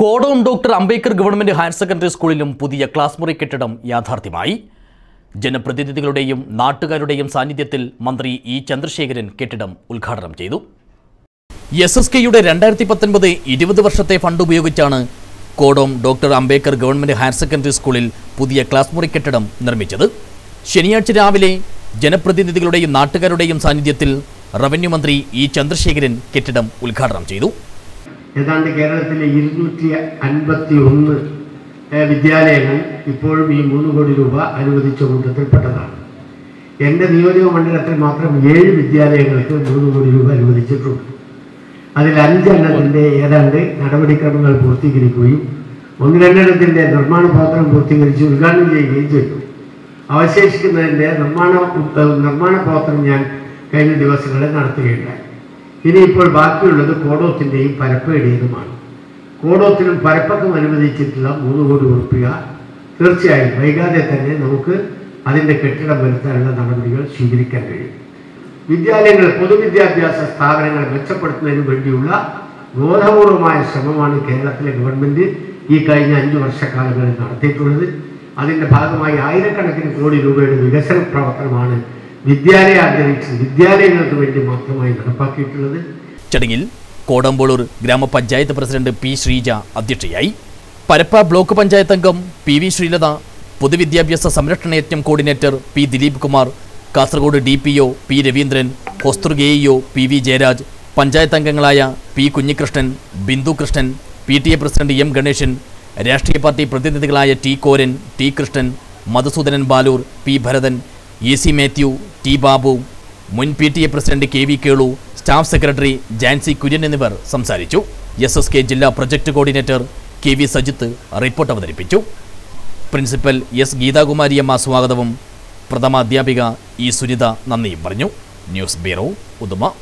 Kodom doctor Ambedkar government higher secondary സ്കൂളിലും പുതിയ class മുറി കെട്ടിടം യാഥാർത്ഥ്യമായി. ജനപ്രതിനിധികളുടെയും നാട്ടുകാരുടെയും സാന്നിധ്യത്തിൽ മന്ത്രി ഇ ചന്ദ്രശേഖരൻ കെട്ടിടം ഉദ്ഘാടനം ചെയ്തു. എസ് എസ് കെയുടെ രണ്ടായിരത്തി പത്തൊൻപത് ഇരുപത് വർഷത്തെ ഫണ്ട് ഉപയോഗിച്ചാണ് Kodom doctor Ambedkar government higher secondary സ്കൂളിൽ പുതിയ ക്ലാസ് മുറി കെട്ടിടം നിർമ്മിച്ചത്. ശനിയാഴ്ച രാവിലെ ജനപ്രതിനിധികളുടെയും നാട്ടുകാരുടെയും സാന്നിധ്യത്തിൽ റവന്യൂ മന്ത്രി ഇ ചന്ദ്രശേഖരൻ കെട്ടിടം ഉദ്ഘാടനം ചെയ്തു. ഏതാണ്ട് കേരളത്തിലെ ഇരുന്നൂറ്റി അൻപത്തി ഒന്ന് വിദ്യാലയങ്ങൾ ഇപ്പോഴും ഈ മൂന്ന് കോടി രൂപ അനുവദിച്ച കൂട്ടത്തിൽപ്പെട്ടതാണ്. എന്റെ നിയോജക മണ്ഡലത്തിൽ മാത്രം ഏഴ് വിദ്യാലയങ്ങൾക്ക് മൂന്ന് കോടി രൂപ അനുവദിച്ചിട്ടുണ്ട്. അതിൽ അഞ്ചെണ്ണത്തിന്റെ ഏതാണ്ട് നടപടിക്രമങ്ങൾ പൂർത്തീകരിക്കുകയും ഒന്ന് രണ്ടെണ്ണത്തിന്റെ നിർമ്മാണ പാത്രം പൂർത്തീകരിച്ച് ഉദ്ഘാടനം ചെയ്യുകയും ചെയ്തു. അവശേഷിക്കുന്നതിന്റെ നിർമ്മാണ നിർമ്മാണ പ്രവർത്തനം ഞാൻ കഴിഞ്ഞ ദിവസങ്ങളിൽ നടത്തുകയുണ്ടായി. ഇനിയിപ്പോൾ ബാക്കിയുള്ളത് കോടോത്തിന്റെയും പരപ്പയുടേതുമാണ് കോടോത്തിനും പരപ്പക്കും അനുവദിച്ചിട്ടുള്ള മൂന്ന് കോടി ഉറപ്പിക തീർച്ചയായും വൈകാതെ തന്നെ നമുക്ക് അതിന്റെ കെട്ടിടം വരുത്താനുള്ള നടപടികൾ സ്വീകരിക്കാൻ കഴിയും. വിദ്യാലയങ്ങൾ പൊതുവിദ്യാഭ്യാസ സ്ഥാപനങ്ങൾ മെച്ചപ്പെടുത്തുന്നതിന് വേണ്ടിയുള്ള ബോധപൂർവമായ ശ്രമമാണ് കേരളത്തിലെ ഗവൺമെന്റ് ഈ കഴിഞ്ഞ അഞ്ച് വർഷക്കാലങ്ങളിൽ നടത്തിയിട്ടുള്ളത്. അതിന്റെ ഭാഗമായി ആയിരക്കണക്കിന് കോടി രൂപയുടെ വികസന പ്രവർത്തനമാണ് വിദ്യാലയ അന്തരീക്ഷം വിദ്യാലയങ്ങൾക്ക് വേണ്ടി മാത്രമായി നടപ്പാക്കിയിട്ടുള്ളത് ചടങ്ങിൽ കോടമ്പോളൂർ ഗ്രാമപഞ്ചായത്ത് പ്രസിഡന്റ് പി ശ്രീജ അധ്യക്ഷയായി പരപ്പ ബ്ലോക്ക് പഞ്ചായത്ത് അംഗം പി വി ശ്രീലത പൊതുവിദ്യാഭ്യാസ സംരക്ഷണ യജ്ഞം coordinator P Dileep Kumar Kasaragod D P O P Raveendran Hosdurg E P V Jayaraj panchayat അംഗങ്ങളായ P Kunhikrishnan Bindu Krishnan P T A president M Ganesan രാഷ്ട്രീയ party പ്രതിനിധികളായ T Koran T Krishnan Madhusoodanan Baloor P Bharathan E C Mathew T Babu മുൻ P T A president K V Kelu staff secretary Jancy Kurian എന്നിവർ സംസാരിച്ചു. S S K ജില്ലാ project coordinator K V Sajith report അവതരിപ്പിച്ചു. Principal S ഗീതാകുമാരിയമ്മ സ്വാഗതവും. പ്രഥമ അധ്യാപിക E Sunitha നന്ദിയും പറഞ്ഞു. News bureau Uduma.